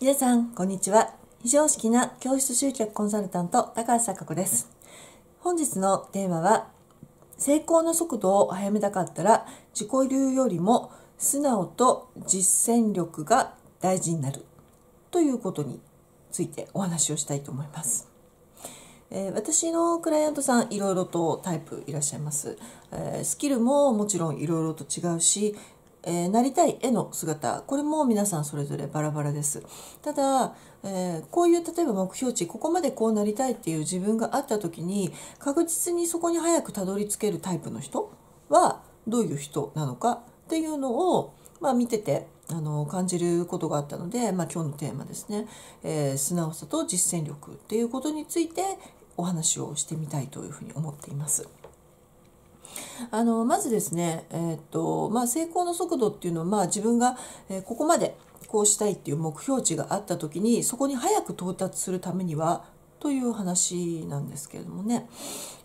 皆さん、こんにちは。非常識な教室集客コンサルタント、高橋貴子です。本日のテーマは、成功の速度を速めたかったら、自己流よりも素直と実践力が大事になるということについてお話をしたいと思います。えー私のクライアントさんいろいろとタイプいらっしゃいます、えースキルももちろんいろいろと違うし、えーなりたい絵の姿。これも皆さんそれぞれバラバラです。ただ、えーこういう例えば目標値ここまでこうなりたいっていう自分があった時に確実にそこに早くたどり着けるタイプの人はどういう人なのかっていうのを、まあ、見ててあの感じることがあったので、まあ、今日のテーマですね、えー素直さと実践力っていうことについてお話をしてみたいというふうに思っています。あのまずですね、えーとまあ、成功の速度っていうのは、まあ、自分が、ここまでこうしたいっていう目標値があった時にそこに早く到達するためにはという話なんですけれどもね、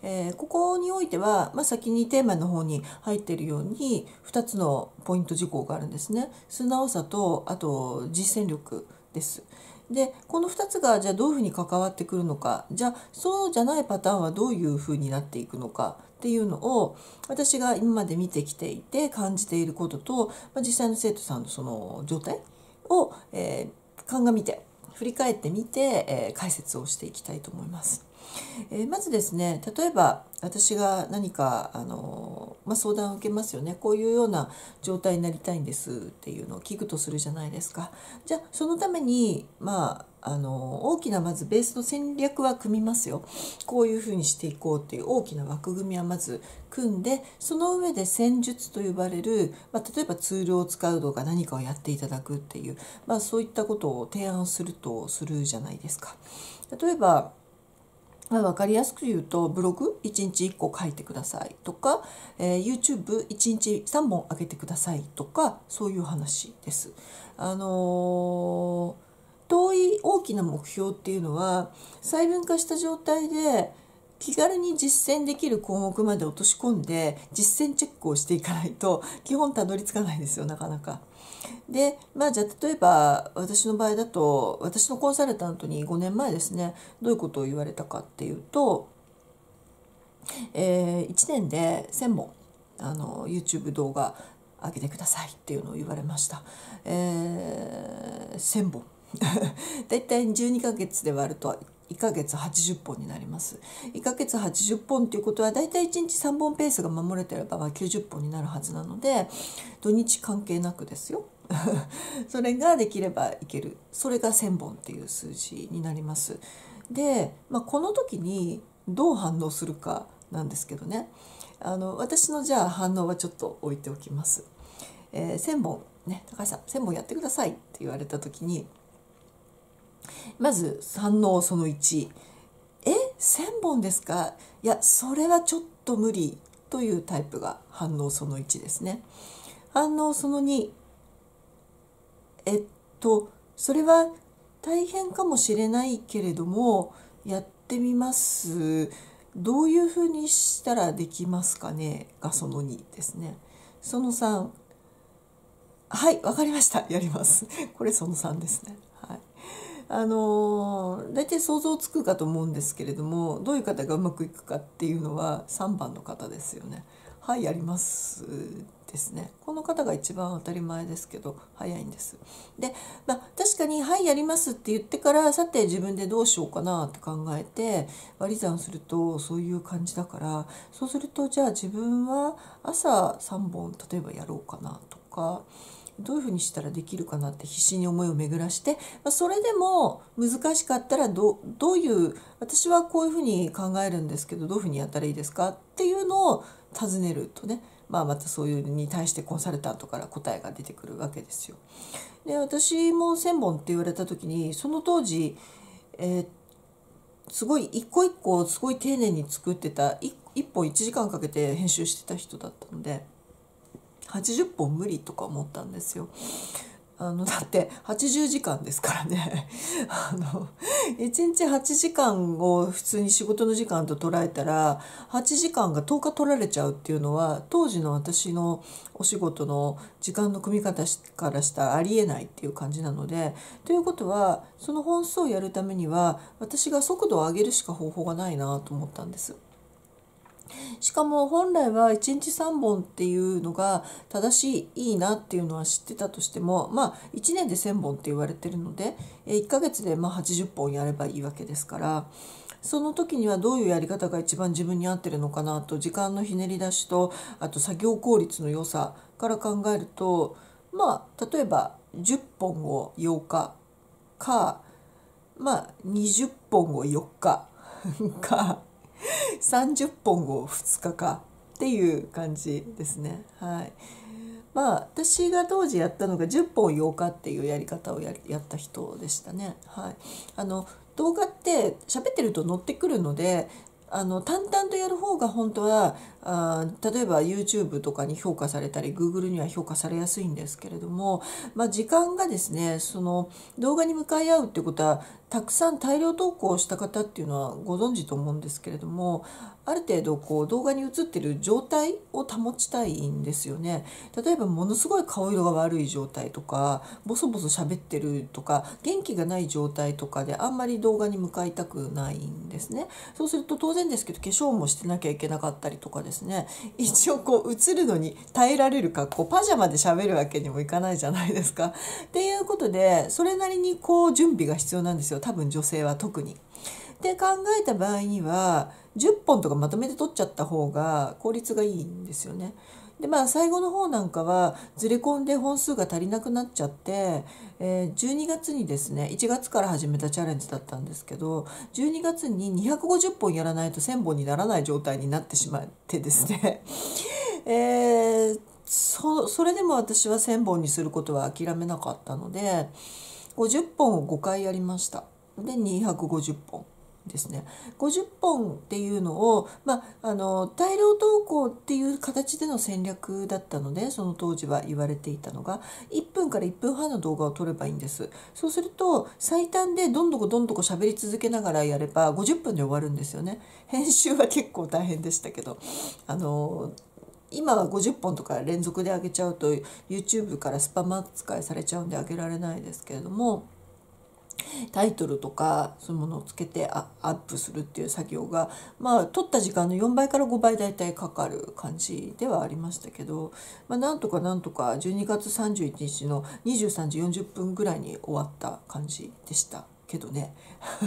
えーここにおいては、まあ、先にテーマの方に入っているように2つのポイント事項があるんですね。素直さとあと実践力です。でこの2つがじゃあどういうふうに関わってくるのかじゃあそうじゃないパターンはどういうふうになっていくのかっていうのを私が今まで見てきていて感じていることと、まあ、実際の生徒さんのその状態を、えー鑑みて振り返ってみて、えー解説をしていきたいと思います。えまずですね例えば私が何かあの、まあ、相談を受けますよねこういうような状態になりたいんですっていうのを聞くとするじゃないですか。じゃあそのためにまああの大きなまずベースの戦略は組みますよ。こういうふうにしていこうっていう大きな枠組みはまず組んでその上で戦術と呼ばれる、まあ、例えばツールを使うとか何かをやっていただくっていう、まあ、そういったことを提案するとするじゃないですか。例えばまあ、分かりやすく言うとブログ1日1個書いてくださいとか、えー YouTube1 日3本上げてくださいとかそういう話です。あのー遠い大きな目標っていうのは細分化した状態で気軽に実践できる項目まで落とし込んで実践チェックをしていかないと基本たどり着かないですよなかなか。でまあじゃあ例えば私の場合だと私のコンサルタントに5年前ですねどういうことを言われたかっていうと、え1年で1,000本あの YouTube 動画上げてくださいっていうのを言われました。えー1,000本。だいたい12ヶ月で割ると1ヶ月80本になります。1ヶ月80本っていうことはだいたい1日3本ペースが守れてればまあ90本になるはずなので土日関係なくですよ。それができればいける。それが1,000本っていう数字になります。で、まあ、この時にどう反応するかなんですけどね。あの私のじゃあ反応はちょっと置いておきます。えー、1,000本ね。高橋さん1,000本やってくださいって言われた時にまず反応その1え？1,000本ですか？いやそれはちょっと無理。というタイプが反応その1ですね。反応その2えっとそれは大変かもしれないけれどもやってみますどういうふうにしたらできますかねがその2ですね。その3はいわかりましたやりますこれその3ですね。はいあの大体想像つくかと思うんですけれどもどういう方がうまくいくかっていうのは3番の方ですよね。はいやりますですね。この方が一番当たり前ですけど早いんです。で、まあ、確かに「はいやります」って言ってからさて自分でどうしようかなって考えて割り算するとそういう感じだからそうするとじゃあ自分は朝3本例えばやろうかなとか。どういうふうにしたらできるかなって必死に思いを巡らして、ま、それでも難しかったらどどういう私はこういうふうに考えるんですけどどういうふうにやったらいいですかっていうのを尋ねるとね、まあ、またそういうのに対してコンサルタントから答えが出てくるわけですよ。で私も1,000本って言われた時にその当時、えーすごい一個一個すごい丁寧に作ってた1本1時間かけて編集してた人だったので80本無理とか思ったんですよ。あのだって80時間ですからね あの1日8時間を普通に仕事の時間と捉えたら8時間が10日取られちゃうっていうのは当時の私のお仕事の時間の組み方からしたらありえないっていう感じなのでということはその本数をやるためには私が速度を上げるしか方法がないなと思ったんです。しかも本来は1日3本っていうのが正しいいいなっていうのは知ってたとしてもまあ1年で1,000本って言われてるので1ヶ月でま80本やればいいわけですからその時にはどういうやり方が一番自分に合ってるのかなと時間のひねり出しとあと作業効率の良さから考えるとまあ例えば10本を8日かまあ20本を4日か30本を2日かっていう感じですね。はい。まあ私が当時やったのが10本8日っていうやり方をややった人でしたね。はい。あの動画って喋ってると乗ってくるのであの淡々とやる方が本当はあ例えば YouTube とかに評価されたり Google には評価されやすいんですけれども、まあ、時間がですねその動画に向かい合うってことはたくさん大量投稿した方っていうのはご存知と思うんですけれどもある程度こう動画に映ってる状態を保ちたいんですよね。例えばものすごい顔色が悪い状態とかボソボソ喋ってるとか元気がない状態とかであんまり動画に向かいたくないんですね。そうすると当然ですけど化粧もしてなきゃいけなかったりとかですね一応こう映るのに耐えられる格好パジャマで喋るわけにもいかないじゃないですか。っていうことでそれなりにこう準備が必要なんですよ多分女性は特に。で考えた場合には10本とかまとめて取っちゃった方が効率がいいんですよね。でまあ最後の方なんかはずれ込んで本数が足りなくなっちゃって、えー、12月にですね1月から始めたチャレンジだったんですけど12月に250本やらないと1,000本にならない状態になってしまってですね、えー、そそれでも私は1,000本にすることは諦めなかったので50本を5回やりました。で250本。ですね。50本っていうのを、まあ、あの大量投稿っていう形での戦略だったのでその当時は言われていたのが1分から1分半の動画を撮ればいいんです。そうすると最短でどんどこどんどこ喋り続けながらやれば50分で終わるんですよね。編集は結構大変でしたけど。あの今は50本とか連続で上げちゃうと YouTube からスパム扱いされちゃうんで上げられないですけれどもタイトルとかそういうものをつけてアップするっていう作業がまあ取った時間の4倍から5倍大体かかる感じではありましたけど、まあ、なんとかなんとか12月31日の23時40分ぐらいに終わった感じでしたけどね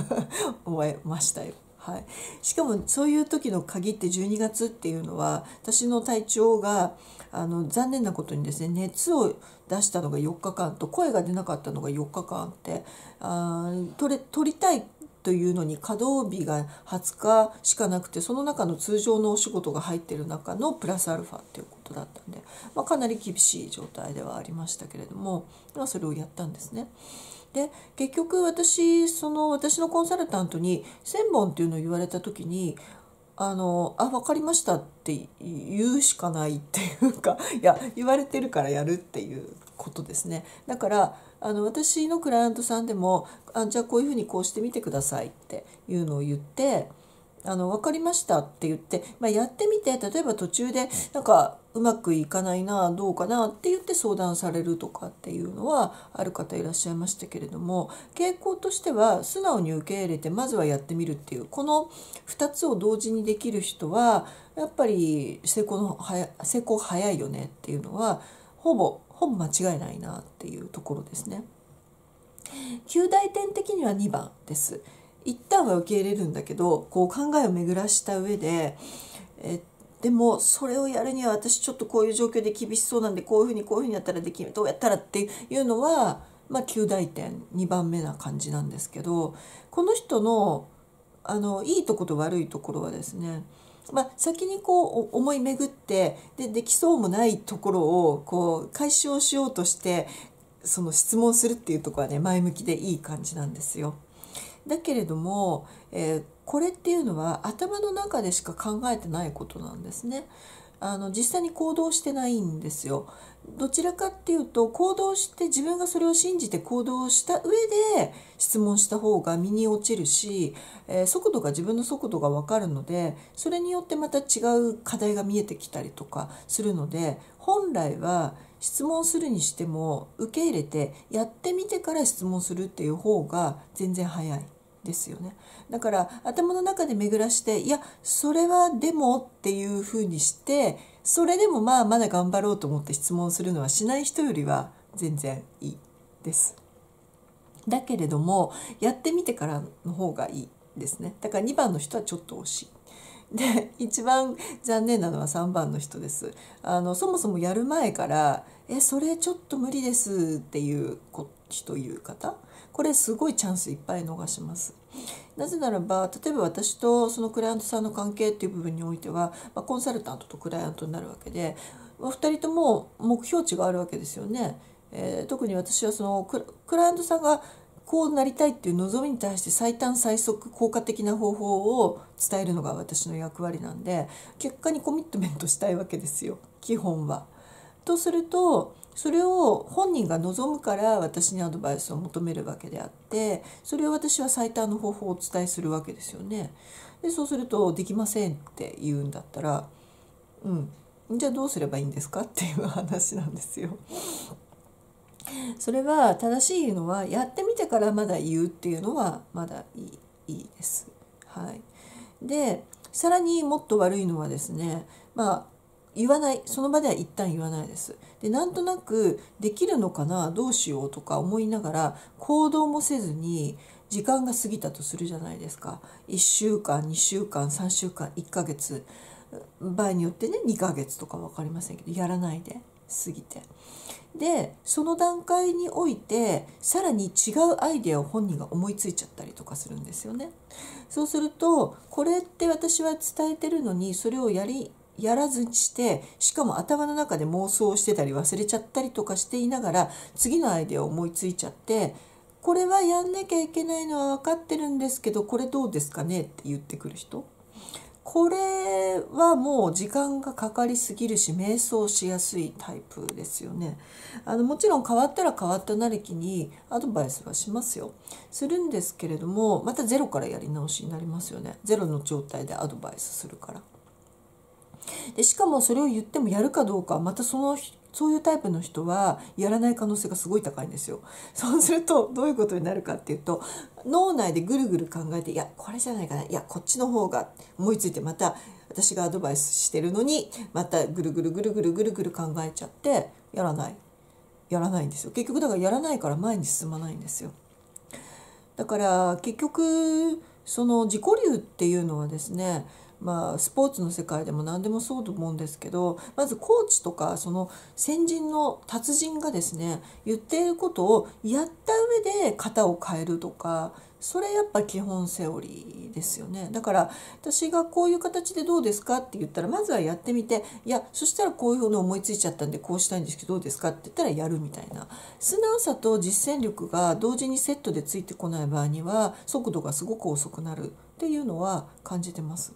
終えましたよ。はい、しかもそういう時の限って12月っていうのは私の体調があの残念なことにですね熱を出したのが4日間と声が出なかったのが4日間ってあ取れ取りたいというのに稼働日が20日しかなくてその中の通常のお仕事が入ってる中のプラスアルファっていうことだったんで、まあ、かなり厳しい状態ではありましたけれども、まあ、それをやったんですね。で結局私その私のコンサルタントに1,000本っていうのを言われた時にあのあ分かりましたって言うしかないっていうか いや言われてるからやるっていうことですね。だからあの私のクライアントさんでもあじゃあこういうふうにこうしてみてくださいっていうのを言ってあの分かりましたって言って、まあ、やってみて例えば途中でなんかうまくいかないなどうかなって言って相談されるとかっていうのはある方いらっしゃいましたけれども傾向としては素直に受け入れてまずはやってみるっていうこの2つを同時にできる人はやっぱり成功の成功早いよねっていうのはほぼほぼ間違いないなっていうところですね。9大点的には2番です。一旦は受け入れるんだけどこう考えを巡らした上でえでもそれをやるには私ちょっとこういう状況で厳しそうなんでこういうふうにこういうふうにやったらできるどうやったらっていうのは、まあ、9大点2番目な感じなんですけどこの人のあのいいとこと悪いところはですねまあ、先にこう思い巡ってでできそうもないところをこう解消しようとしてその質問するっていうとこはね前向きでいい感じなんですよ。だけれども、えー、これっていうのは頭の中でしか考えてないことなんですね。あの実際に行動してないんですよ。どちらかっていうと行動して自分がそれを信じて行動した上で質問した方が身に落ちるし、えー、速度が自分の速度が分かるのでそれによってまた違う課題が見えてきたりとかするので本来は質問するにしても受け入れてやってみてから質問するっていう方が全然早いですよね。だから頭の中で巡らしていやそれはでもっていうふうにしてそれでもまあまだ頑張ろうと思って質問するのはしない人よりは全然いいです。だけれどもやってみてからの方がいいですね。だから2番の人はちょっと惜しい。で一番残念なのは3番の人です。あのそもそもやる前から「えそれちょっと無理です」っていう人いう方これすごいチャンスいっぱい逃します。なぜならば例えば私とそのクライアントさんの関係っていう部分においては、まあ、コンサルタントとクライアントになるわけで2人とも目標値があるわけですよね。えー、特に私はそのクライアントさんがこうなりたいっていう望みに対して最短最速効果的な方法を伝えるのが私の役割なんで結果にコミットメントしたいわけですよ基本は。とするとそれを本人が望むから私にアドバイスを求めるわけであってそれを私は最短の方法をお伝えするわけですよね。でそうすると「できません」って言うんだったら「うんじゃあどうすればいいんですか?」っていう話なんですよ。それは正しいのはやってみてからまだ言うっていうのはまだいいいいです。はい、でさらにもっと悪いのはですねまあ言わないその場では一旦言わないです。でなんとなくできるのかなどうしようとか思いながら行動もせずに時間が過ぎたとするじゃないですか1週間2週間3週間1ヶ月場合によってね2ヶ月とか分かりませんけどやらないで過ぎて。でその段階においてさらに違うアイデアを本人が思いついちゃったりとかするんですよね。そうするとこれって私は伝えてるのにそれをやりやらずにしてしかも頭の中で妄想してたり忘れちゃったりとかしていながら次のアイデアを思いついちゃってこれはやんなきゃいけないのは分かってるんですけどこれどうですかねって言ってくる人これはもう時間がかかりすぎるし迷走しやすいタイプですよね。あのもちろん変わったら変わったなりきにアドバイスはしますよ。するんですけれどもまたゼロからやり直しになりますよね。ゼロの状態でアドバイスするから。でしかもそれを言ってもやるかどうかまたそのそういうタイプの人はやらない可能性がすごい高いんですよ。そうするとどういうことになるかっていうと脳内でぐるぐる考えていやこれじゃないかないやこっちの方が思いついてまた私がアドバイスしてるのにまたぐるぐるぐるぐるぐるぐる考えちゃってやらない。やらないんですよ。結局だからやらないから前に進まないんですよ。だから結局その自己流っていうのはですねまあ、スポーツの世界でも何でもそうと思うんですけどまずコーチとかその先人の達人がですね言っていることをやった上で型を変えるとかそれやっぱ基本セオリーですよね。だから私がこういう形でどうですかって言ったらまずはやってみていやそしたらこういうの思いついちゃったんでこうしたいんですけどどうですかって言ったらやるみたいな。素直さと実践力が同時にセットでついてこない場合には速度がすごく遅くなる。っていうのは感じてます。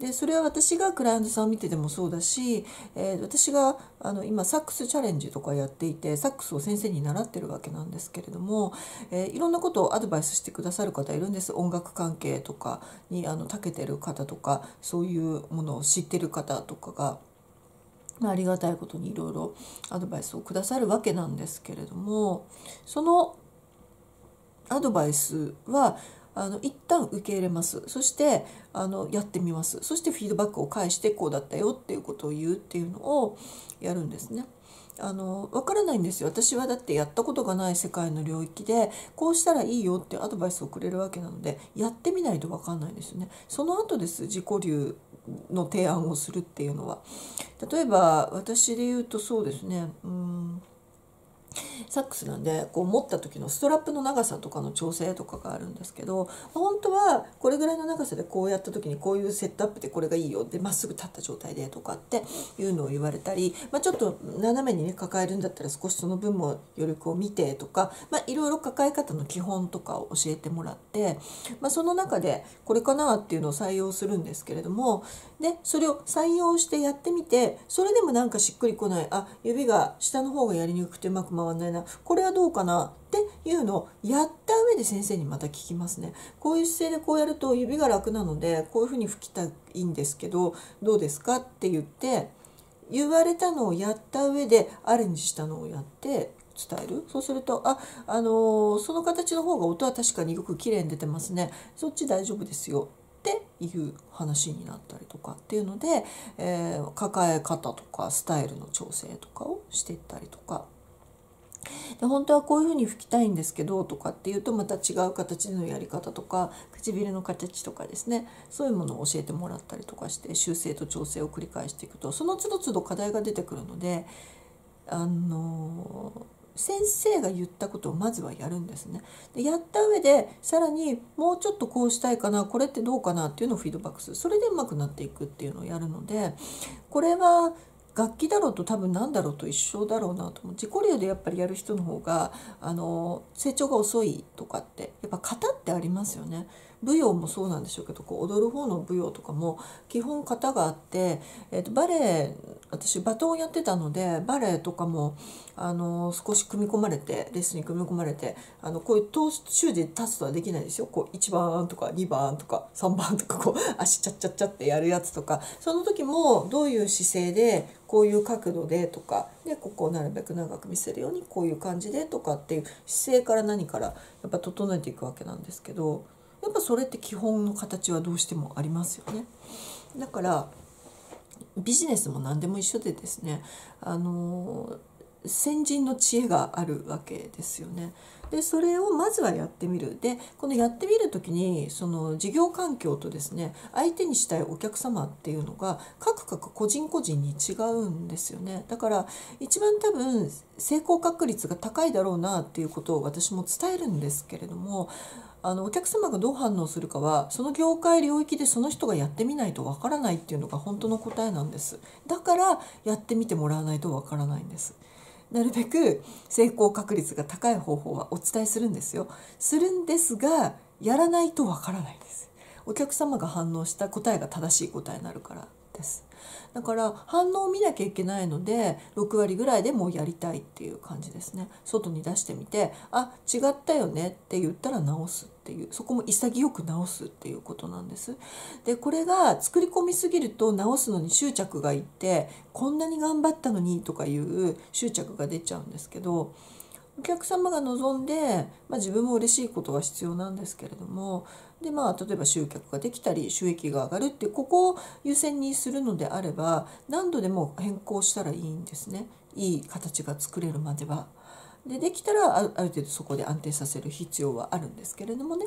でそれは私がクライアントさんを見ててもそうだし、えー、私があの今サックスチャレンジとかやっていてサックスを先生に習ってるわけなんですけれども、えー、いろんなことをアドバイスしてくださる方いるんです音楽関係とかにあの長けてる方とかそういうものを知ってる方とかが。ありがたいことにいろいろアドバイスをくださるわけなんですけれどもそのアドバイスはあの一旦受け入れます。そしてあのやってみます。そしてフィードバックを返してこうだったよっていうことを言うっていうのをやるんですね。あの分からないんですよ。私はだってやったことがない世界の領域でこうしたらいいよってアドバイスをくれるわけなのでやってみないと分かんないんですよね。その後です自己流の提案をするっていうのは。例えば私で言うとそうですね。うん。サックスなんでこう持った時のストラップの長さとかの調整とかがあるんですけど本当はこれぐらいの長さでこうやった時にこういうセットアップでこれがいいよでまっすぐ立った状態でとかっていうのを言われたり、まあ、ちょっと斜めにね抱えるんだったら少しその分も余力を見てとか、まあ、いろいろ抱え方の基本とかを教えてもらって、まあ、その中でこれかなっていうのを採用するんですけれどもでそれを採用してやってみてそれでもなんかしっくりこないあ指が下の方がやりにくくてうまく回らないなこれはどうかなっていうのをやった上で先生にまた聞きますねこういう姿勢でこうやると指が楽なのでこういうふうに拭きたいんですけどどうですかって言って言われたのをやった上でアレンジしたのをやって伝える？そうするとああのー、その形の方が音は確かによく綺麗に出てますねそっち大丈夫ですよっていう話になったりとかっていうので、えー、抱え方とかスタイルの調整とかをしていったりとか。で本当はこういうふうに拭きたいんですけどとかっていうとまた違う形でのやり方とか唇の形とかですねそういうものを教えてもらったりとかして修正と調整を繰り返していくとその都度都度課題が出てくるのであの先生が言ったことをまずはやるんですね。でやった上でさらにもうちょっとこうしたいかなこれってどうかなっていうのをフィードバックするそれでうまくなっていくっていうのをやるのでこれは楽器だろうと多分何だろうと一緒だろうなと思う自己流でやっぱりやる人の方があの成長が遅いとかってやっぱ型ってありますよね。舞踊もそうなんでしょうけどこう踊る方の舞踊とかも基本型があって、えー、とバレエ私バトンやってたのでバレエとかもあの少し組み込まれてレッスンに組み込まれてあのこういうトーシューで立つとはできないですよこう1番とか2番とか3番とかこう足チャッチャッチャってやるやつとかその時もどういう姿勢でこういう角度でとかでここをなるべく長く見せるようにこういう感じでとかっていう姿勢から何からやっぱ整えていくわけなんですけど。やっぱそれって基本の形はどうしてもありますよね。だからビジネスも何でも一緒でですねあの先人の知恵があるわけですよね。でそれをまずはやってみる。でこのやってみる時にその事業環境とですね相手にしたいお客様っていうのが各々個人個人に違うんですよね。だから一番多分成功確率が高いだろうなっていうことを私も伝えるんですけれどもあのお客様がどう反応するかはその業界領域でその人がやってみないとわからないっていうのが本当の答えなんです。だからやってみてもらわないとわからないんです。なるべく成功確率が高い方法はお伝えするんですよ。するんですがやらないとわからないです。お客様が反応した答えが正しい答えになるからです。だから反応を見なきゃいけないので6割ぐらいでもうやりたいっていう感じですね。外に出してみてあ違ったよねって言ったら直す。っていうそこも潔く直すっていうことなんですでこれが作り込みすぎると直すのに執着がいってこんなに頑張ったのにとかいう執着が出ちゃうんですけどお客様が望んで、まあ、自分も嬉しいことが必要なんですけれどもでまあ例えば集客ができたり収益が上がるってここを優先にするのであれば何度でも変更したらいいんですねいい形が作れるまでは。でできたらある程度そこで安定させる必要はあるんですけれどもね。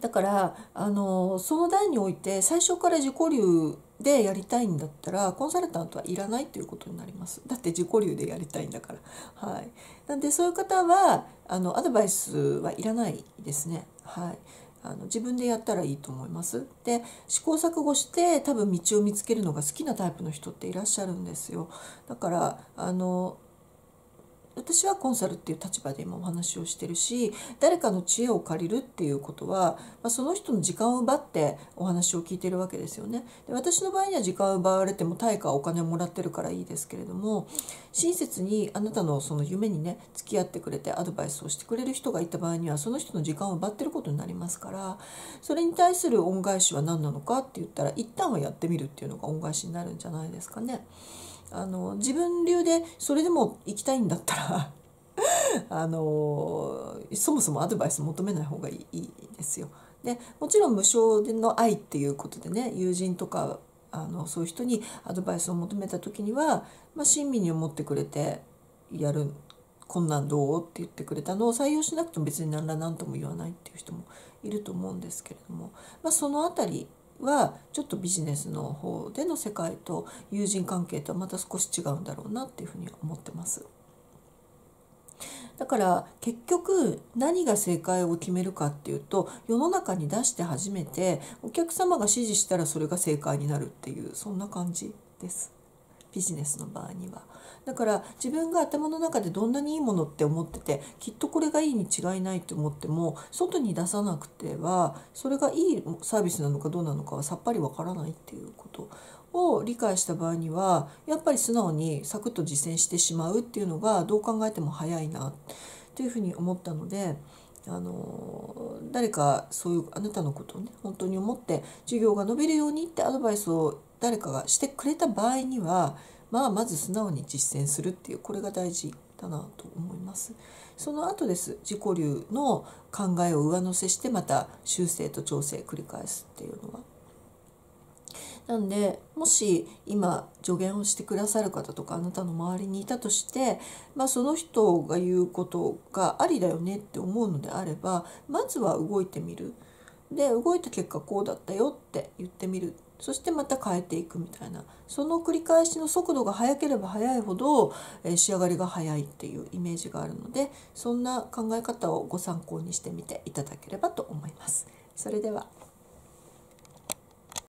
だからあのその段において最初から自己流でやりたいんだったらコンサルタントはいらないということになります。だって自己流でやりたいんだから。はい。なんでそういう方はあのアドバイスはいらないですね。はい。あの自分でやったらいいと思います。で試行錯誤して多分道を見つけるのが好きなタイプの人っていらっしゃるんですよ。だからあの私はコンサルっていう立場で今お話をしてるし誰かの知恵を借りるっていうことは、まあ、その人の時間を奪ってお話を聞いてるわけですよね。で私の場合には時間を奪われても対価お金をもらってるからいいですけれども親切にあなたのその夢にね付き合ってくれてアドバイスをしてくれる人がいた場合にはその人の時間を奪ってることになりますからそれに対する恩返しは何なのかって言ったら一旦はやってみるっていうのが恩返しになるんじゃないですかね。あの自分流でそれでも行きたいんだったら あのそもそもアドバイス求めない方がいいですよ。でもちろん無償での愛っていうことでね友人とかあのそういう人にアドバイスを求めた時には、まあ、親身に思ってくれてやるこんなんどうって言ってくれたのを採用しなくても別に何ら何とも言わないっていう人もいると思うんですけれども、まあ、その辺りはちょっとビジネスの方での世界と友人関係とはまた少し違うんだろうなっていうふうに思ってます。だから結局何が正解を決めるかっていうと世の中に出して初めてお客様が支持したらそれが正解になるっていうそんな感じですビジネスの場合には。だから自分が頭の中でどんなにいいものって思っててきっとこれがいいに違いないと思っても外に出さなくてはそれがいいサービスなのかどうなのかはさっぱりわからないっていうことを理解した場合にはやっぱり素直にサクッと実践してしまうっていうのがどう考えても早いなというふうに思ったので。あの誰かそういうあなたのことをね本当に思って授業が伸びるようにってアドバイスを誰かがしてくれた場合にはまあまず素直に実践するっていうこれが大事だなと思います。その後です自己流の考えを上乗せしてまた修正と調整繰り返すっていうのは。なんでもし今助言をしてくださる方とかあなたの周りにいたとして、まあ、その人が言うことがありだよねって思うのであればまずは動いてみる。で動いた結果こうだったよって言ってみるそしてまた変えていくみたいなその繰り返しの速度が速ければ速いほど、え仕上がりが速いっていうイメージがあるのでそんな考え方をご参考にしてみていただければと思います。それでは